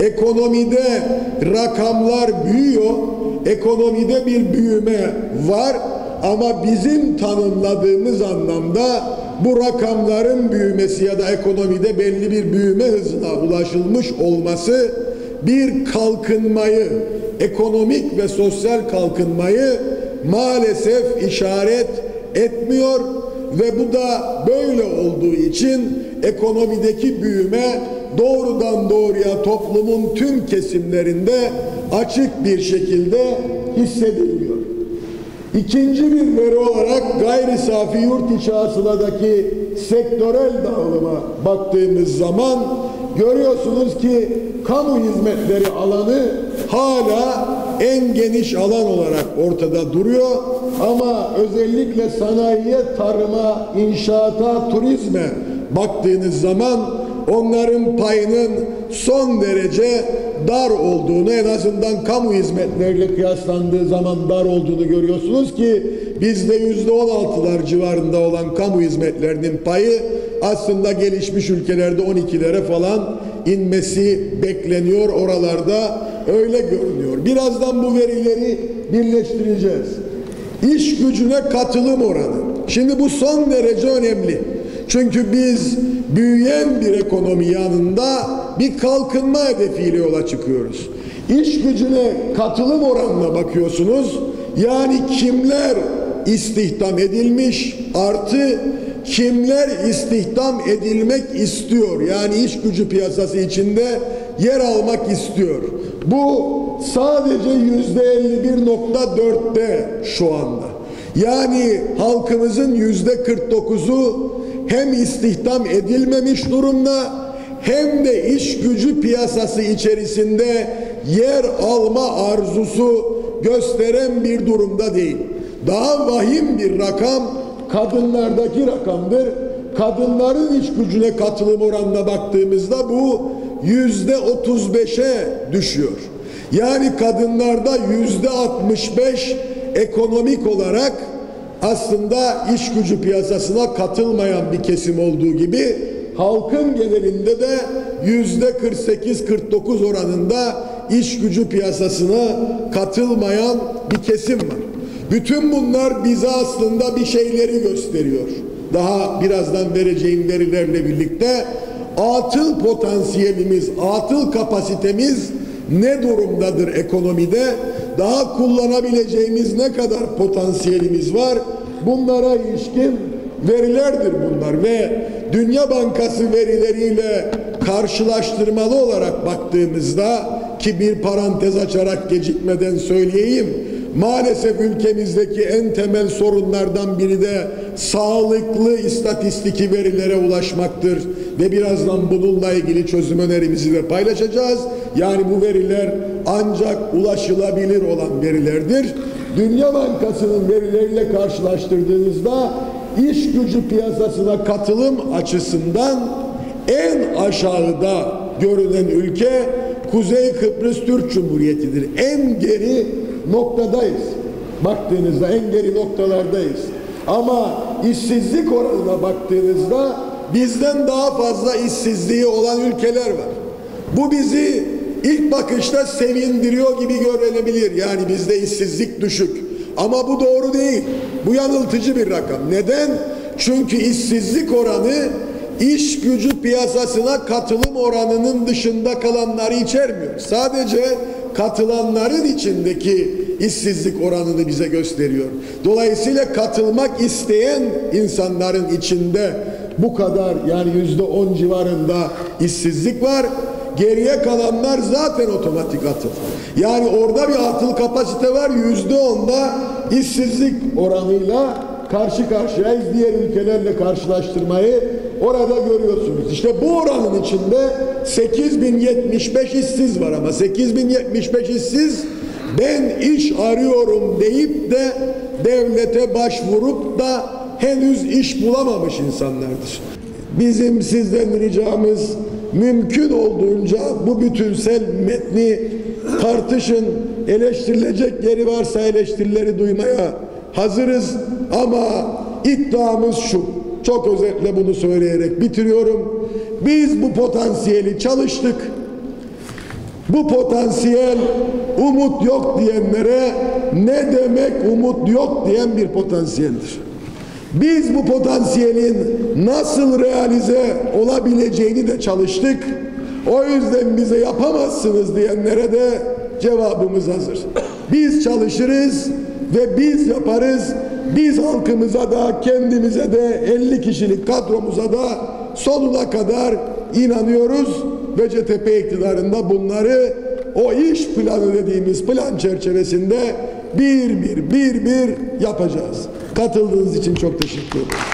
Ekonomide rakamlar büyüyor. Ekonomide bir büyüme var ama bizim tanımladığımız anlamda bu rakamların büyümesi ya da ekonomide belli bir büyüme hızına ulaşılmış olması bir kalkınmayı, ekonomik ve sosyal kalkınmayı maalesef işaret etmiyor ve bu da böyle olduğu için ekonomideki büyüme doğrudan doğruya toplumun tüm kesimlerinde açık bir şekilde hissediliyor. İkinci bir veri olarak gayri safi yurt içi hasıladaki sektörel dağılıma baktığımız zaman görüyorsunuz ki kamu hizmetleri alanı hala en geniş alan olarak ortada duruyor ama özellikle sanayiye, tarıma, inşaata, turizme baktığınız zaman onların payının son derece dar olduğunu en azından kamu hizmetleriyle kıyaslandığı zaman dar olduğunu görüyorsunuz ki bizde yüzde on altılar civarında olan kamu hizmetlerinin payı aslında gelişmiş ülkelerde 12'lere falan inmesi bekleniyor oralarda öyle görünüyor. Birazdan bu verileri birleştireceğiz. İş gücüne katılım oranı. Şimdi bu son derece önemli. Çünkü biz büyüyen bir ekonomi yanında bir kalkınma hedefiyle yola çıkıyoruz. İş gücüne katılım oranına bakıyorsunuz. Yani kimler istihdam edilmiş artı kimler istihdam edilmek istiyor. Yani iş gücü piyasası içinde yer almak istiyor. Bu sadece yüzde 51.4'te şu anda. Yani halkımızın yüzde 49'u hem istihdam edilmemiş durumda hem de iş gücü piyasası içerisinde yer alma arzusu gösteren bir durumda değil. Daha vahim bir rakam kadınlardaki rakamdır. Kadınların iş gücüne katılım oranına baktığımızda bu yüzde 35'e düşüyor. Yani kadınlarda yüzde 65 ekonomik olarak aslında iş gücü piyasasına katılmayan bir kesim olduğu gibi halkın genelinde de yüzde 48-49 oranında iş gücü piyasasına katılmayan bir kesim var. Bütün bunlar bize aslında bir şeyleri gösteriyor. Daha birazdan vereceğim verilerle birlikte atıl potansiyelimiz, atıl kapasitemiz ne durumdadır ekonomide? Daha kullanabileceğimiz ne kadar potansiyelimiz var? Bunlara ilişkin verilerdir bunlar ve Dünya Bankası verileriyle karşılaştırmalı olarak baktığımızda ki bir parantez açarak gecikmeden söyleyeyim maalesef ülkemizdeki en temel sorunlardan biri de sağlıklı istatistiki verilere ulaşmaktır ve birazdan bununla ilgili çözüm önerimizi de paylaşacağız. Yani bu veriler ancak ulaşılabilir olan verilerdir. Dünya Bankası'nın verileriyle karşılaştırdığınızda iş gücü piyasasına katılım açısından en aşağıda görünen ülke Kuzey Kıbrıs Türk Cumhuriyeti'dir. En geri noktadayız. Baktığınızda en geri noktalardayız. Ama işsizlik oranına baktığınızda bizden daha fazla işsizliği olan ülkeler var. Bu bizi ilk bakışta sevindiriyor gibi görünebilir. Yani bizde işsizlik düşük. Ama bu doğru değil. Bu yanıltıcı bir rakam. Neden? Çünkü işsizlik oranı iş gücü piyasasına katılım oranının dışında kalanları içermiyor. Sadece katılanların içindeki işsizlik oranını bize gösteriyor. Dolayısıyla katılmak isteyen insanların içinde bu kadar yani yüzde on civarında işsizlik var. Geriye kalanlar zaten otomatik atıl. Yani orada bir atıl kapasite var yüzde onda işsizlik oranıyla karşı karşıyayız. Diğer ülkelerle karşılaştırmayı orada görüyorsunuz. İşte bu oranın içinde 8075 işsiz var ama 8075 işsiz ben iş arıyorum deyip de devlete başvurup da henüz iş bulamamış insanlardır. Bizim sizden ricamız mümkün olduğunca bu bütünsel metni tartışın, eleştirilecek yeri varsa eleştirileri duymaya hazırız ama iddiamız şu. Çok özetle bunu söyleyerek bitiriyorum. Biz bu potansiyeli çalıştık. Bu potansiyel umut yok diyenlere ne demek umut yok diyen bir potansiyeldir. Biz bu potansiyelin nasıl realize olabileceğini de çalıştık. O yüzden bize yapamazsınız diyenlere de cevabımız hazır. Biz çalışırız ve biz yaparız. Biz halkımıza da kendimize de 50 kişilik kadromuza da sonuna kadar inanıyoruz. Beştepe iktidarında bunları o iş planı dediğimiz plan çerçevesinde bir bir bir bir yapacağız. Katıldığınız için çok teşekkür ederim.